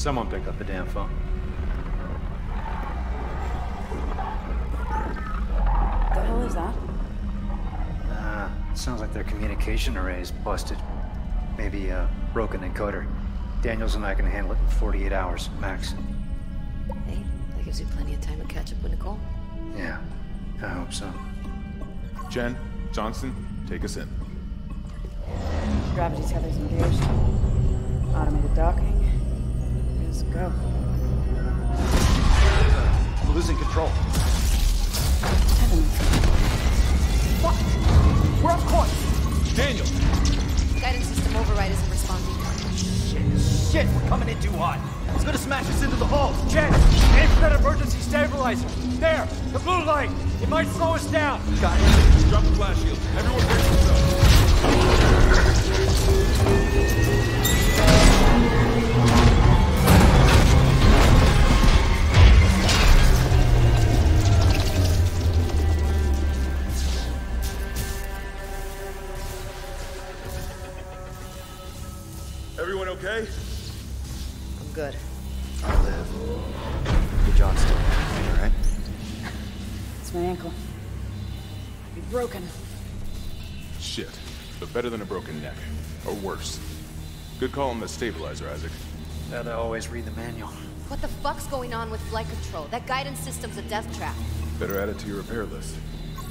Someone pick up the damn phone. The hell is that? Uh, sounds like their communication array is busted. Maybe a broken encoder. Daniels and I can handle it in 48 hours, max. Hey, that gives you plenty of time to catch up with Nicole. Yeah, I hope so. Chen, Johnston, take us in. Gravity tethers engaged. Automated docking. Let's go. We're losing control. Heavens. What? We're off course! Daniel! Guidance system override isn't responding. Shit, shit, we're coming in too hot. It's gonna smash us into the hull. Chen, aim for that emergency stabilizer. There, the blue light. It might slow us down. Got it. Drop the flash shield. Everyone brace yourself. But better than a broken neck. Or worse. Good call on the stabilizer, Isaac. Gotta always read the manual. What the fuck's going on with flight control? That guidance system's a death trap. Better add it to your repair list.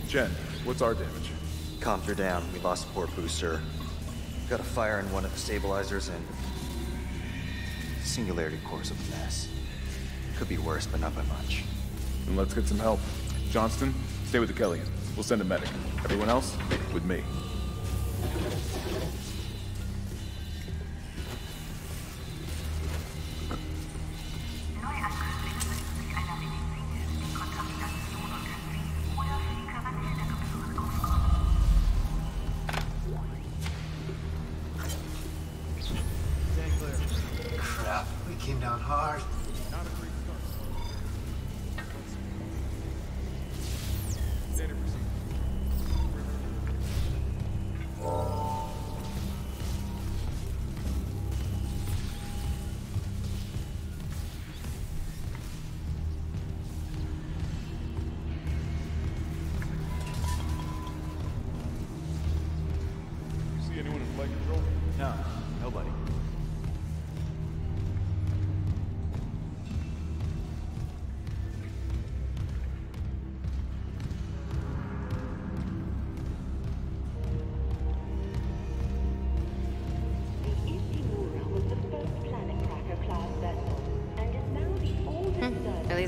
Chen, what's our damage? Comms are down. We lost a port booster. Got a fire in one of the stabilizers and... Singularity core's a mess. Could be worse, but not by much. Then let's get some help. Johnston, stay with the Kellion. We'll send a medic. Everyone else, with me.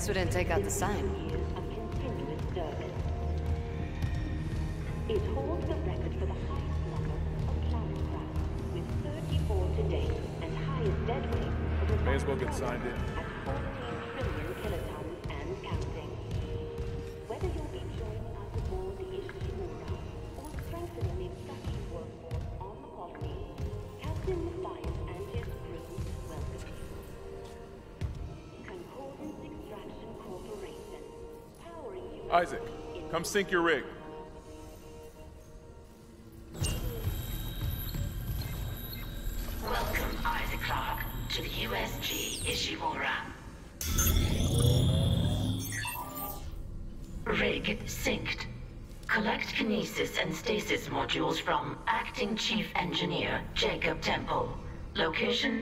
We didn't take out the sign. Come sync your rig. Welcome, Isaac Clarke, to the USG Ishimura. Rig synced. Collect kinesis and stasis modules from Acting Chief Engineer Jacob Temple. Location?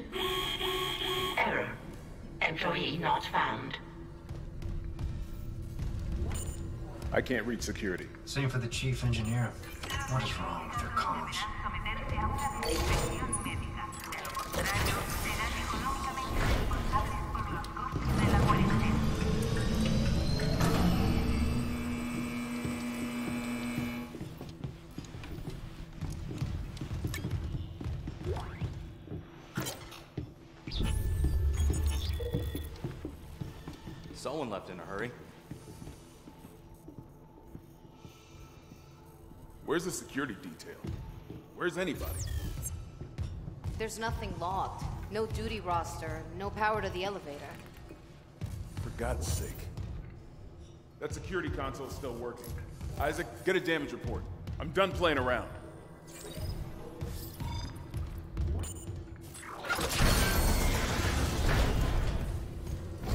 Can't reach security. Same for the chief engineer. What is wrong with their comms? Someone left in a hurry. Where's the security detail? Where's anybody? There's nothing logged. No duty roster, no power to the elevator. For God's sake. That security console's still working. Isaac, get a damage report. I'm done playing around.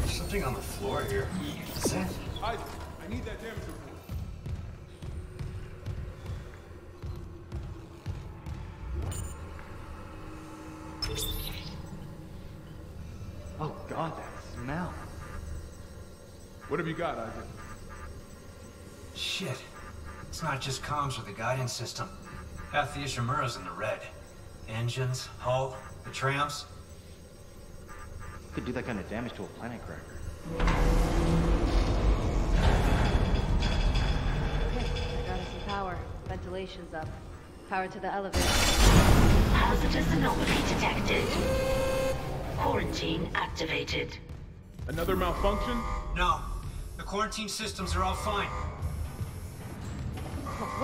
something on the floor here. Is that? Not just comms or the guidance system. Half the Ishimura's in the red. Engines, hull, the trams. Could do that kind of damage to a planet cracker. Okay, I got us some power. Ventilation's up. Power to the elevator. Hazardous anomaly detected. Quarantine activated. Another malfunction? No. The quarantine systems are all fine.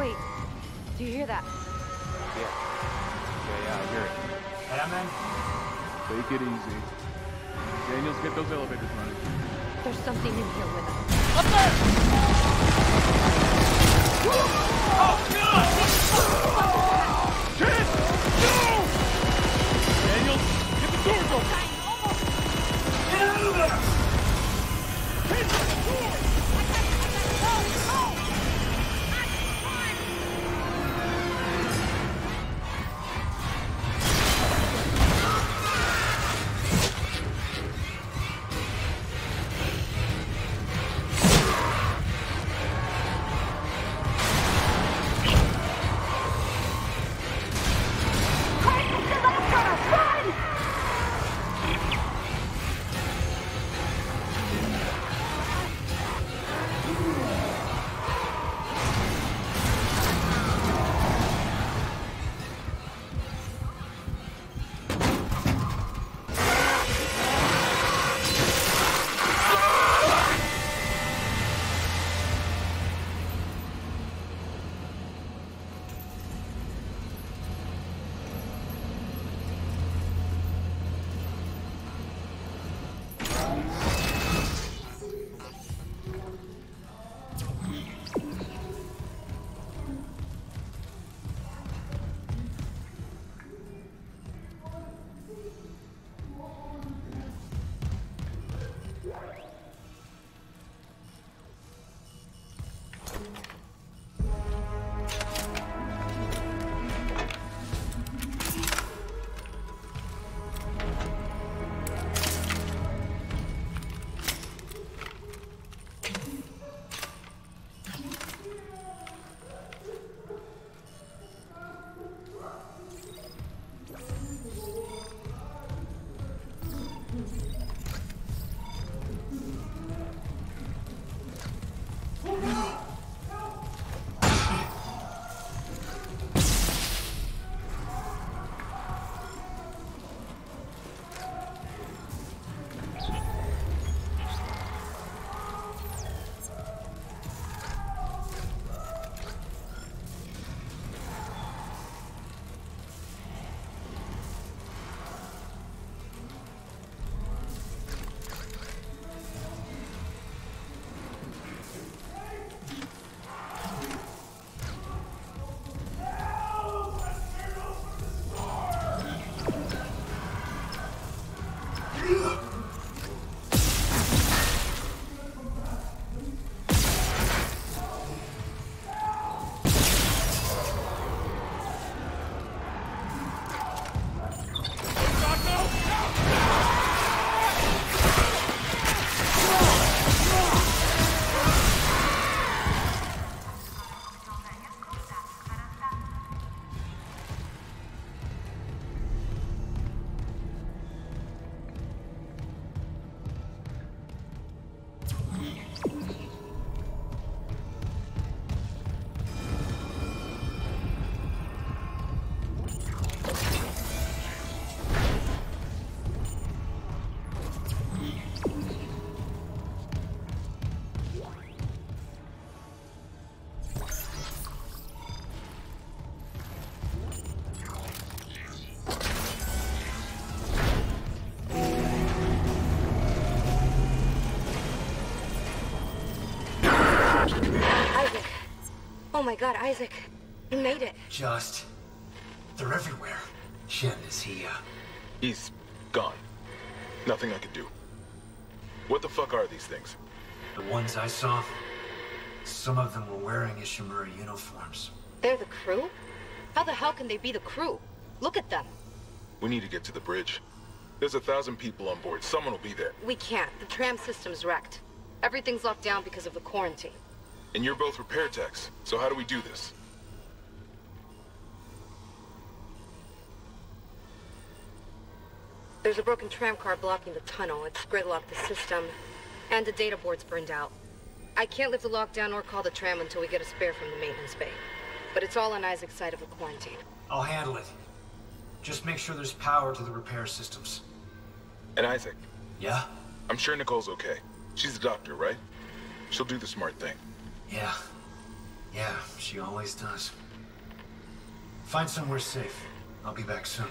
Oh, wait. Do you hear that? Yeah. Yeah, yeah, I hear it. Hammond? Take it easy. Daniels, get those elevators running. There's something in here with us. Daniels, Oh my god, Isaac. You made it. Just. They're everywhere. Chen, is he, uh. He's gone. Nothing I could do. What the fuck are these things? The ones I saw, some of them were wearing Ishimura uniforms. They're the crew? How the hell can they be the crew? Look at them. We need to get to the bridge. There's a thousand people on board. Someone will be there. We can't. The tram system's wrecked. Everything's locked down because of the quarantine. And you're both repair techs, so how do we do this? There's a broken tram car blocking the tunnel. It's gridlocked the system. And the data board's burned out. I can't lift the lockdown or call the tram until we get a spare from the maintenance bay. But it's all on Isaac's side of the quarantine. I'll handle it. Just make sure there's power to the repair systems. And Isaac? Yeah? I'm sure Nicole's okay. She's a doctor, right? She'll do the smart thing. Yeah. Yeah, she always does. Find somewhere safe. I'll be back soon.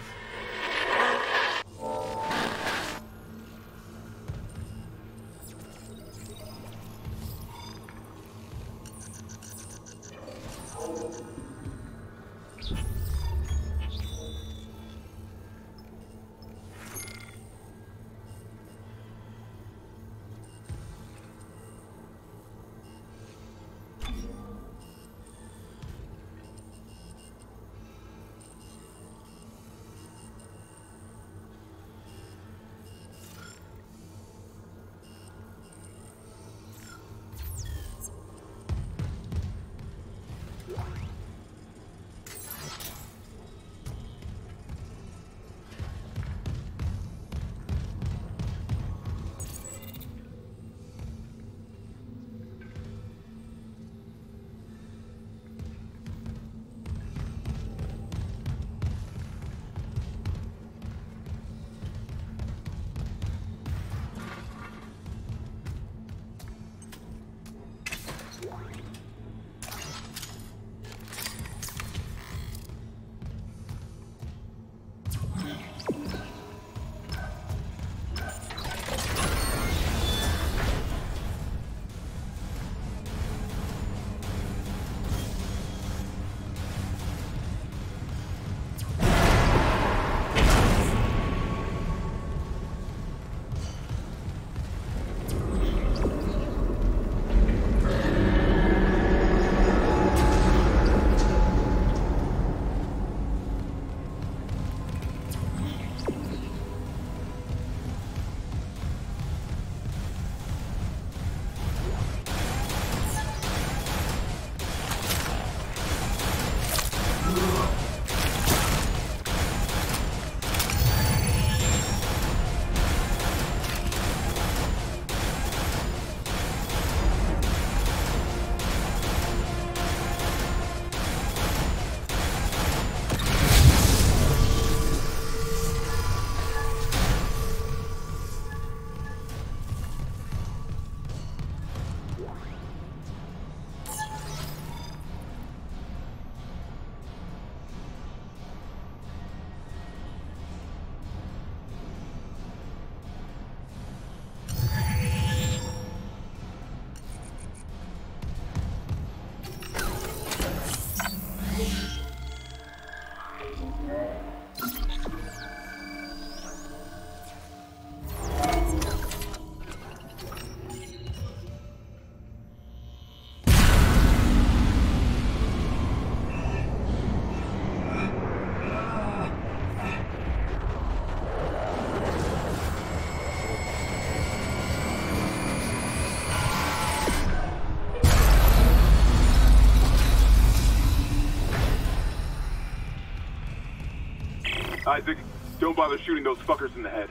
Isaac, don't bother shooting those fuckers in the head.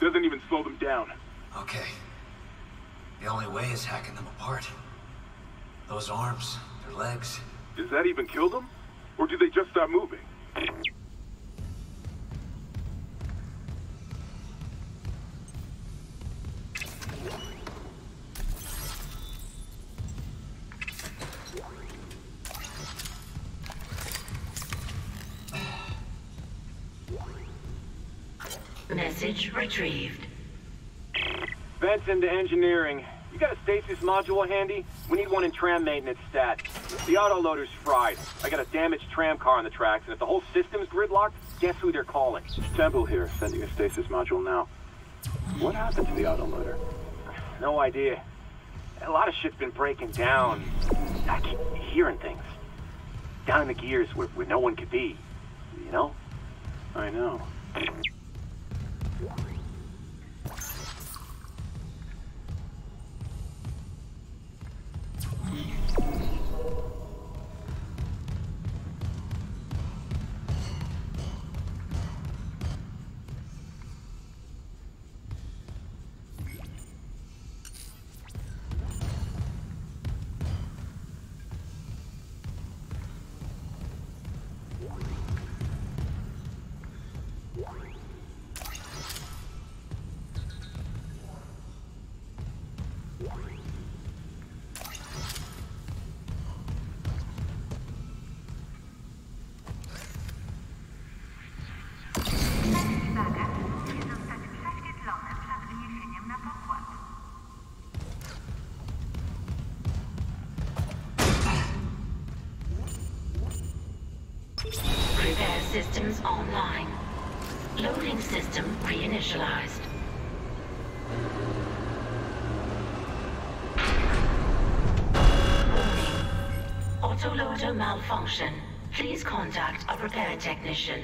Doesn't even slow them down. Okay. The only way is hacking them apart. Those arms, their legs. Does that even kill them? Or do they just stop moving? into engineering. You got a stasis module handy? We need one in tram maintenance stat. The autoloader's fried. I got a damaged tram car on the tracks, and if the whole system's gridlocked, guess who they're calling? Temple here, sending a stasis module now. What happened to the autoloader? No idea. A lot of shit's been breaking down. I keep hearing things. Down in the gears where, where no one could be. You know? I know. Auto malfunction. Please contact a repair technician.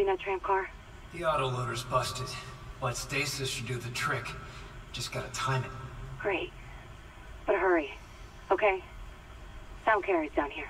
moving that tram car? The autoloader's busted, but stasis should do the trick. Just gotta time it. Great. But hurry, okay? Sound carries down here.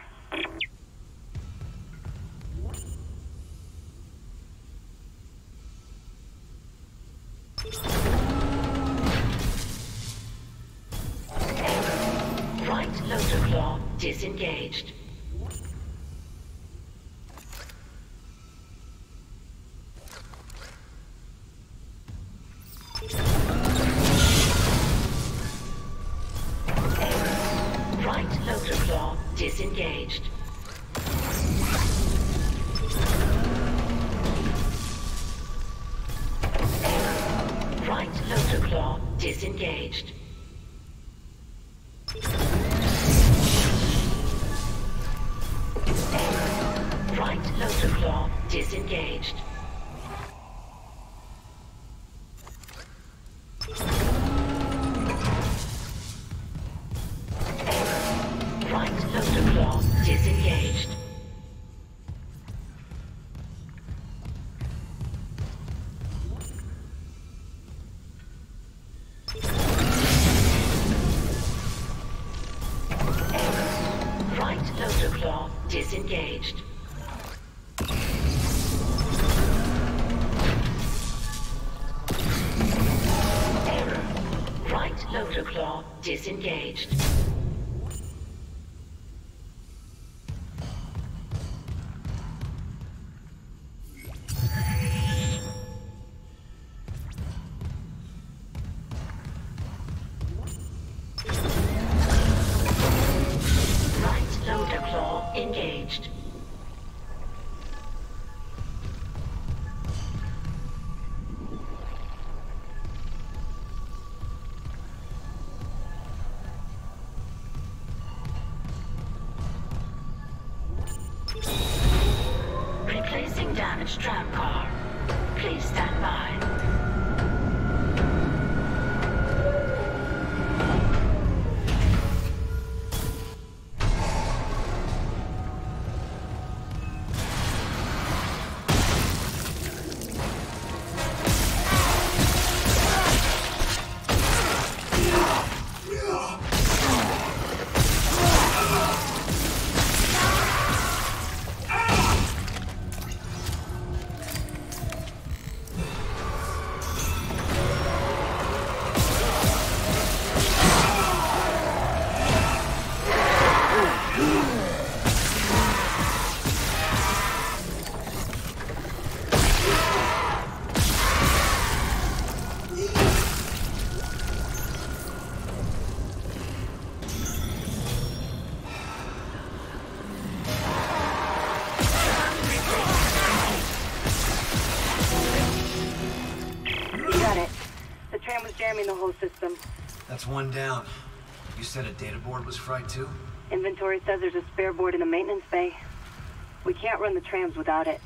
One down. You said a data board was fried too? Inventory says there's a spare board in the maintenance bay. We can't run the trams without it.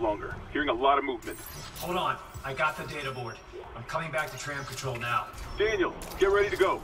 Longer. Hearing a lot of movement. Hold on. I got the data board. I'm coming back to tram control now. Daniel, get ready to go.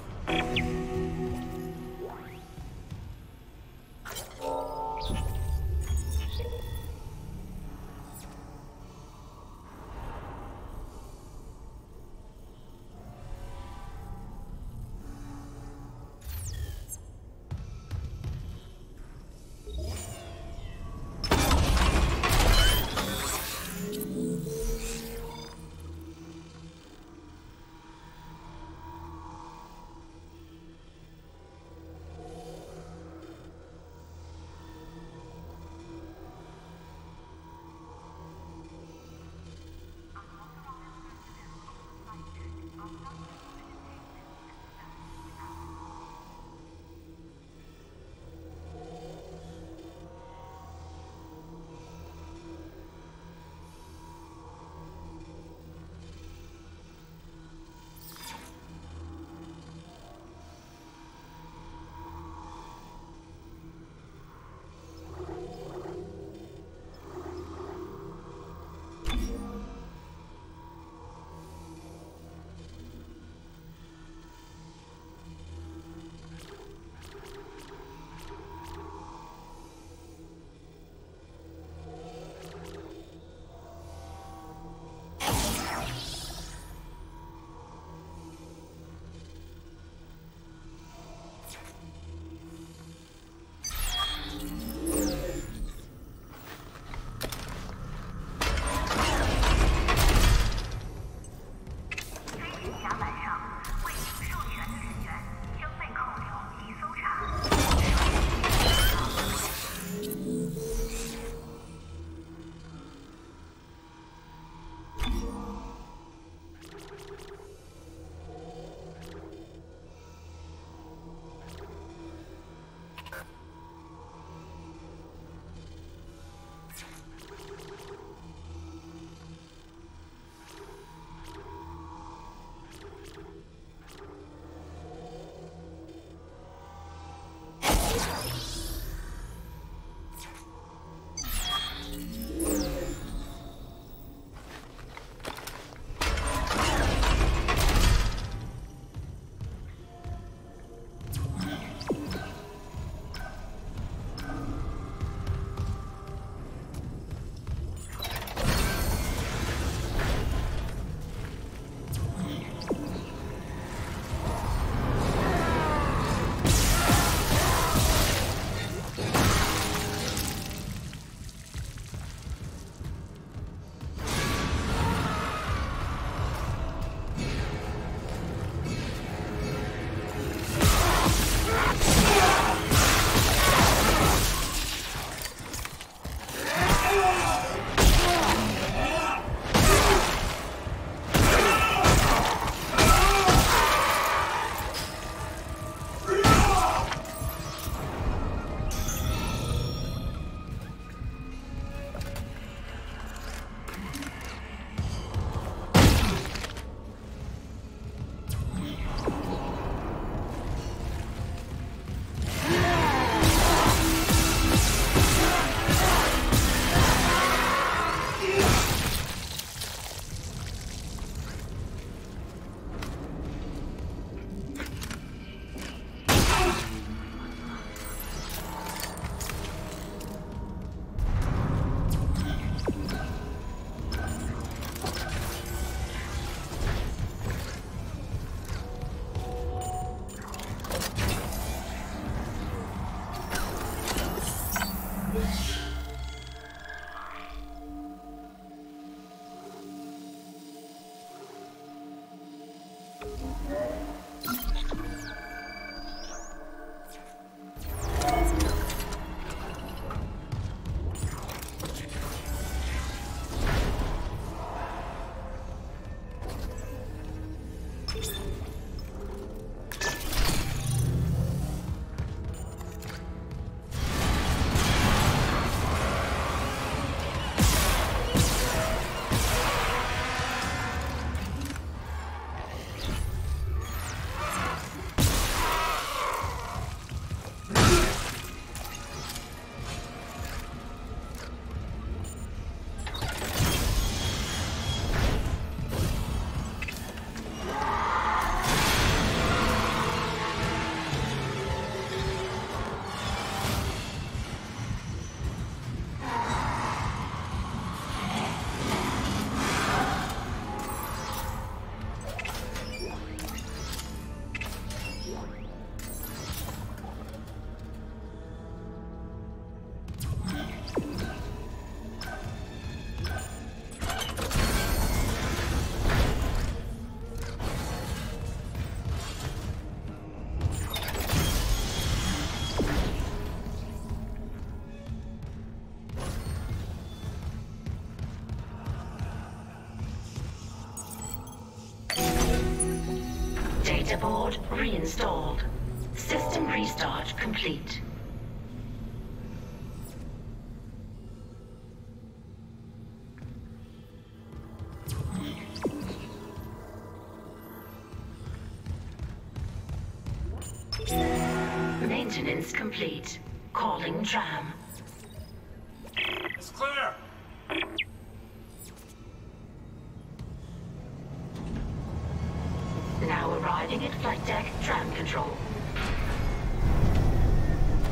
Arriving flight deck tram control.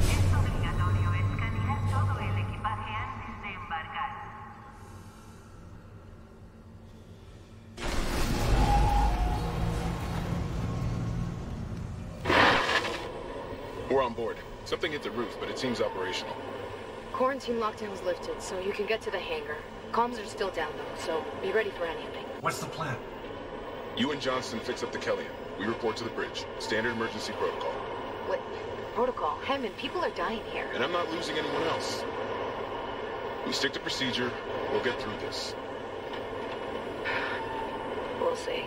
Es obligatorio escanear todo el equipaje antes de embarcar. We're on board. Something hit the roof, but it seems operational. Quarantine lockdown's lifted, so you can get to the hangar. Comms are still down though, so be ready for anything. What's the plan? You and Johnston fix up the Kellion. We report to the bridge. Standard emergency protocol. What? Protocol? Hammond, people are dying here. And I'm not losing anyone else. We stick to procedure. We'll get through this. We'll see.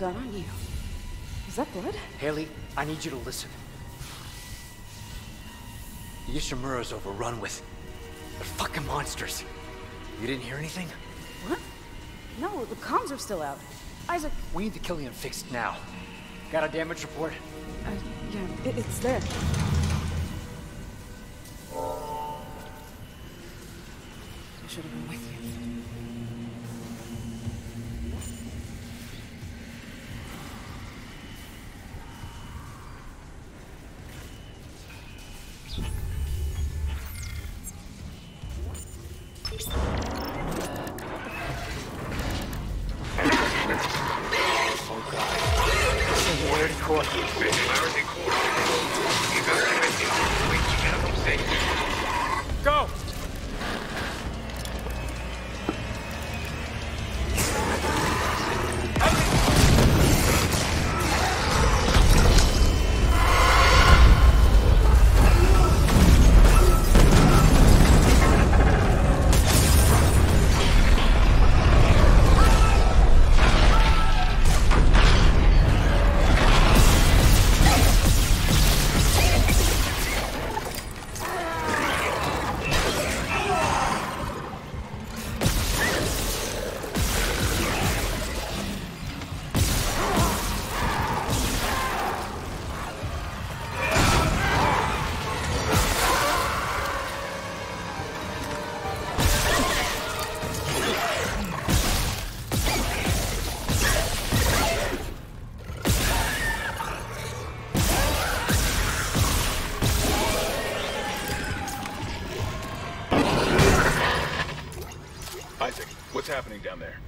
Got on you? Is that blood? Haley, I need you to listen. The Ishimura's overrun with... They're fucking monsters. You didn't hear anything? What? No, the comms are still out. Isaac... We need the Kellion fixed now. Got a damage report? Uh, yeah, it, it's there. I should have been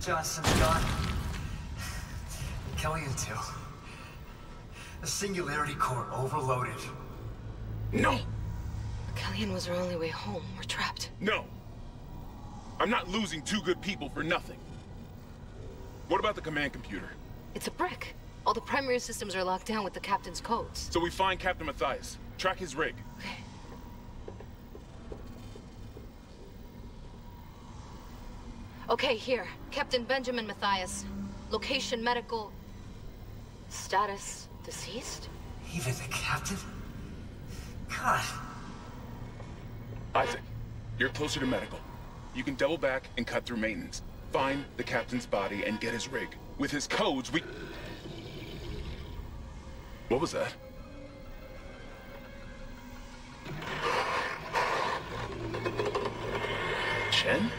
Johnston's gone. Kellion too. The singularity core overloaded. No! Kellion was our only way home. We're trapped. No! I'm not losing two good people for nothing. What about the command computer? It's a brick. All the primary systems are locked down with the captain's codes. So we find Captain Mathius, track his rig. Okay, here. Captain Benjamin Mathius. Location medical. Status deceased? Even the captain? God. Isaac, you're closer to medical. You can double back and cut through maintenance. Find the captain's body and get his rig. With his codes, we... What was that? Chen?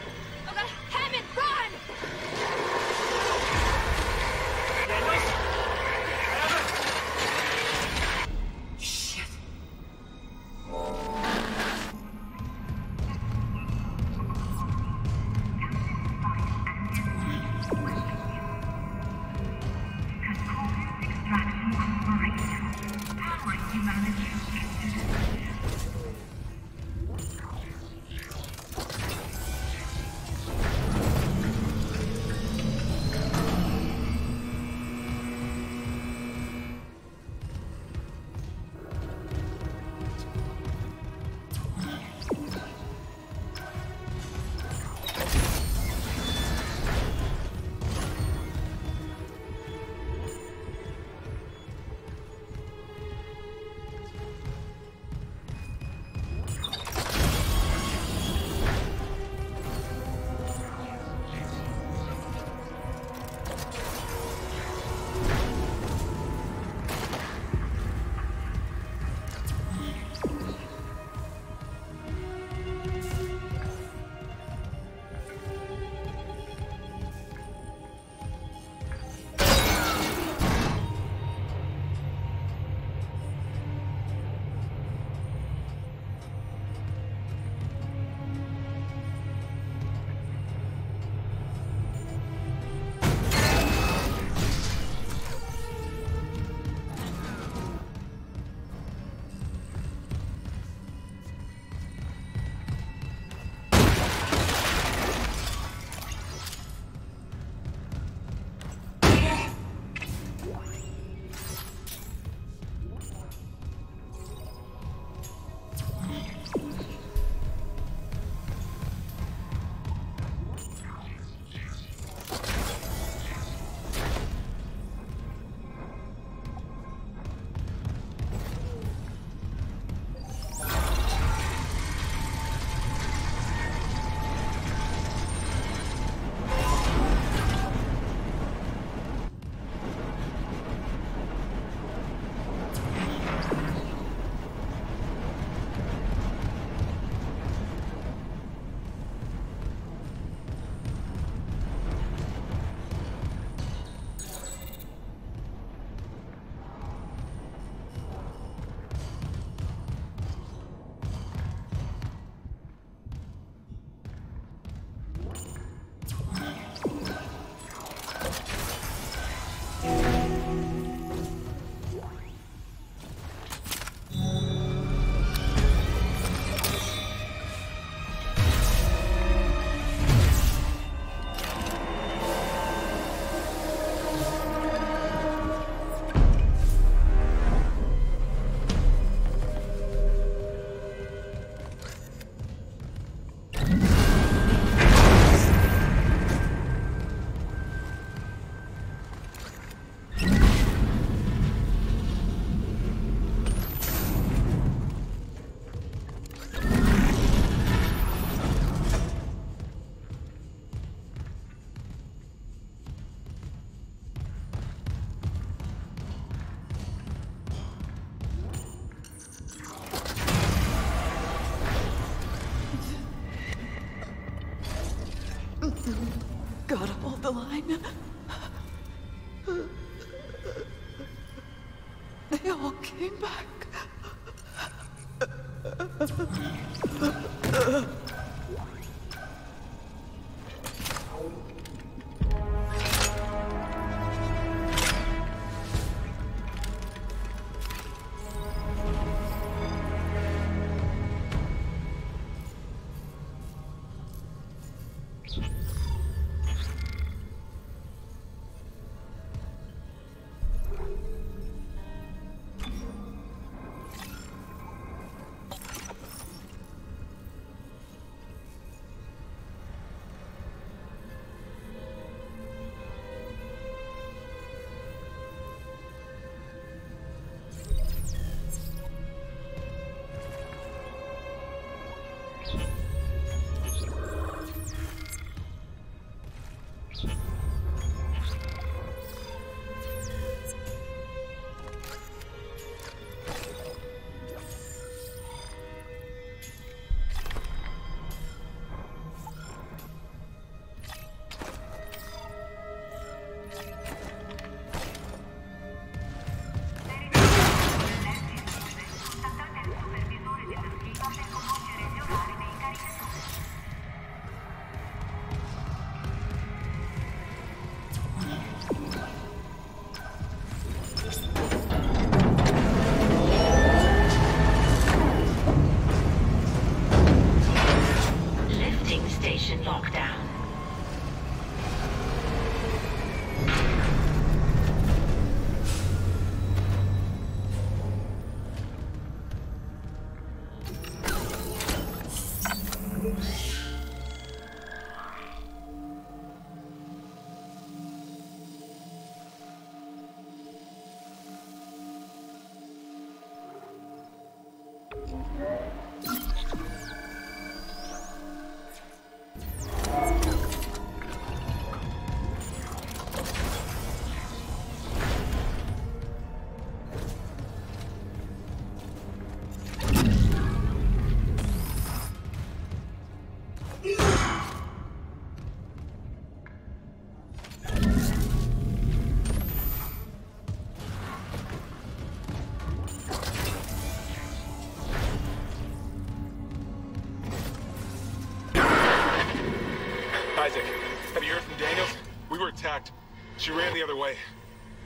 She ran the other way.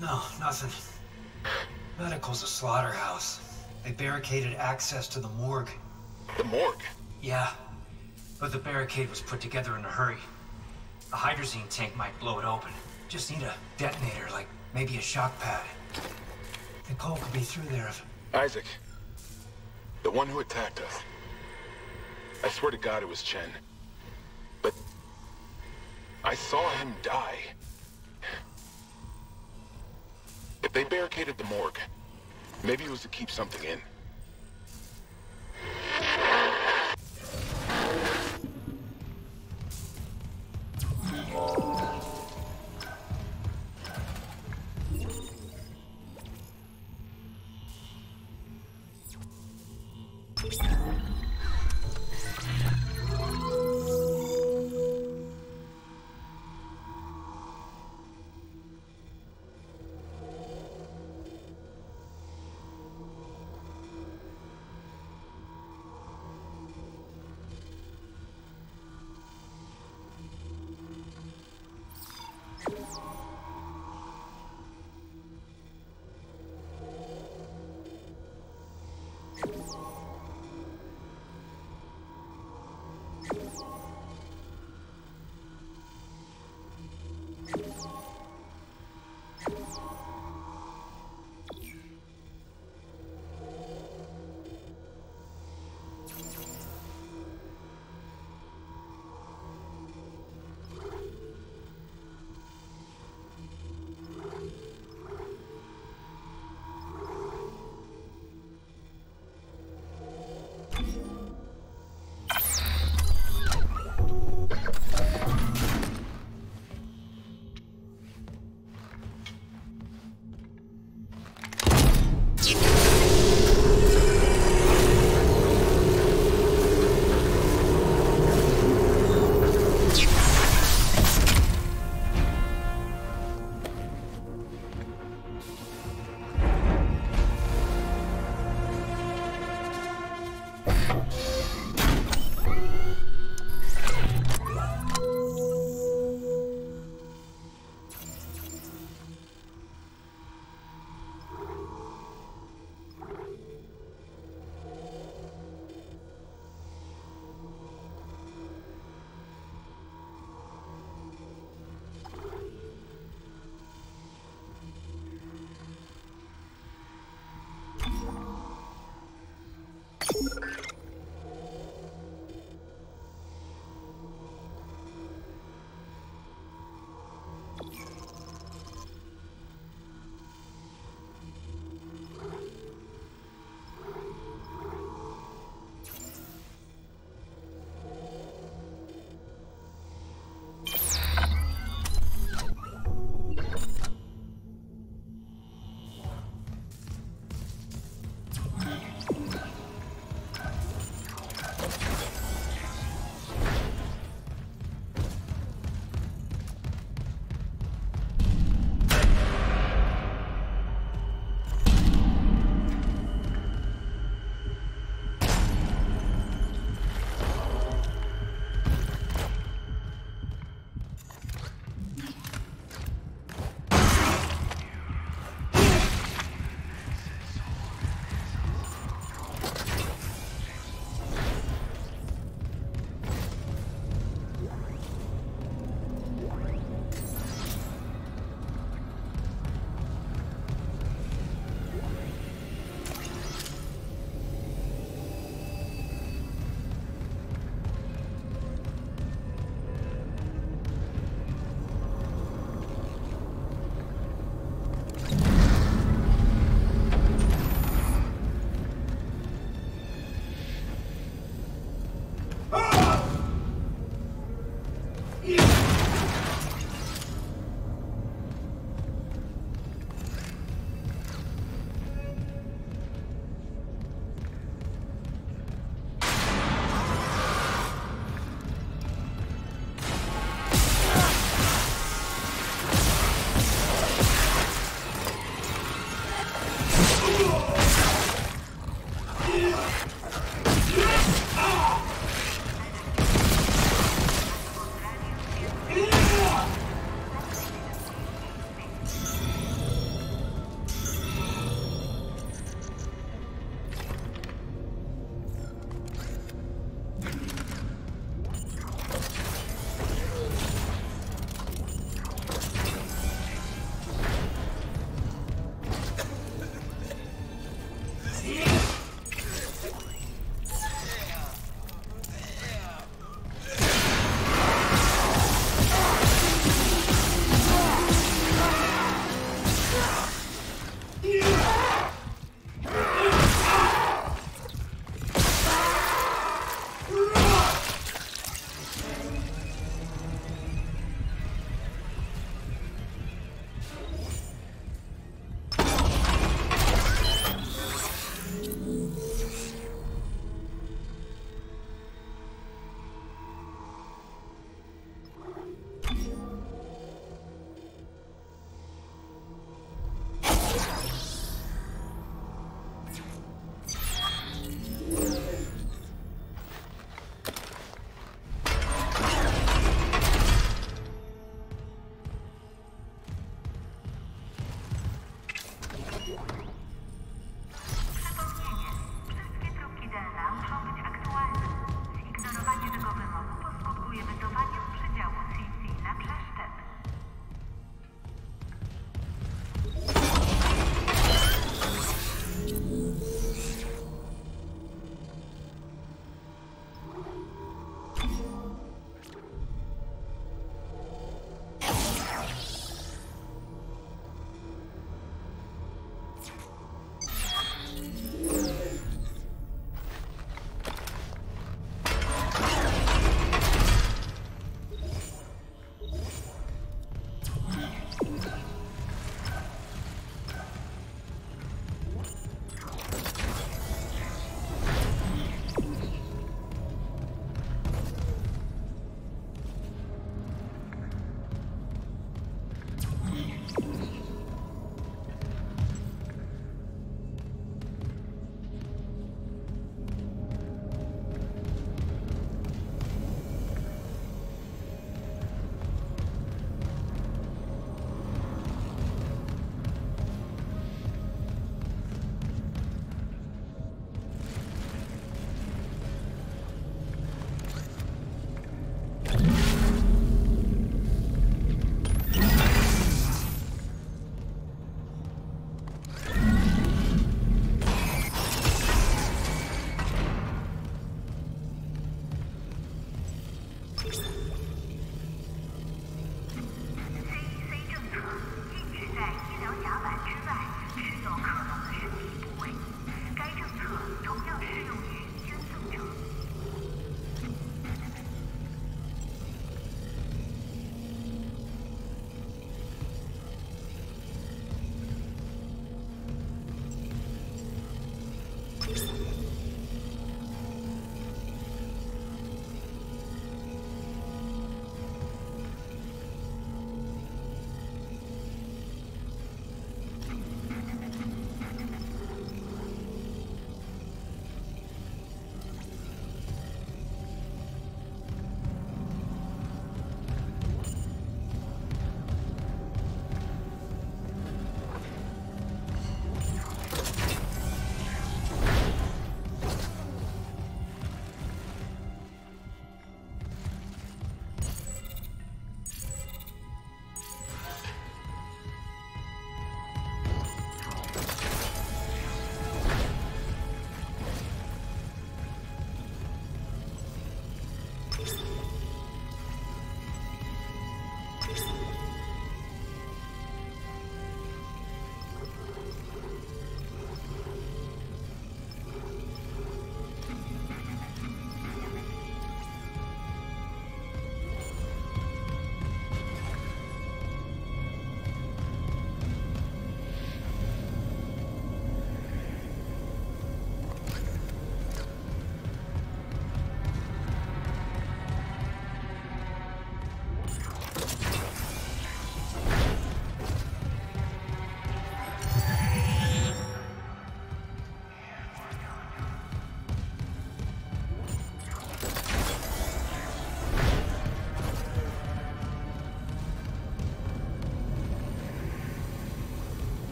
No, nothing. Medical's a slaughterhouse. They barricaded access to the morgue. The morgue? Yeah. But the barricade was put together in a hurry. A hydrazine tank might blow it open. Just need a detonator, like maybe a shock pad. Nicole could be through there if... Isaac. The one who attacked us. I swear to God it was Chen. But... I saw him die. If they barricaded the morgue, maybe it was to keep something in.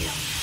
Exiting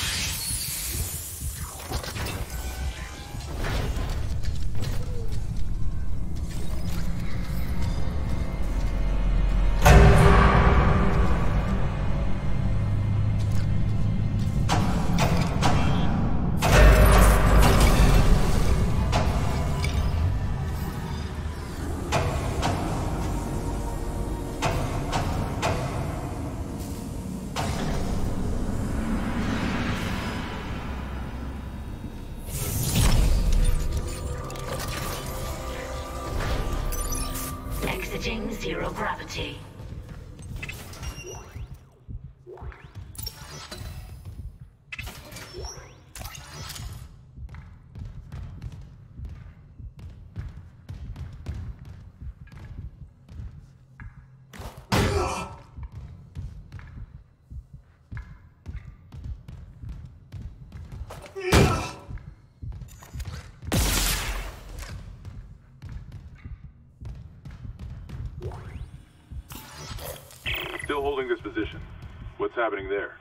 happening there?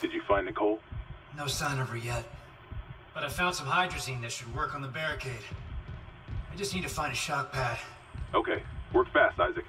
Did you find Nicole? No sign of her yet. But I found some hydrazine that should work on the barricade. I just need to find a shock pad. Okay. Work fast, Isaac.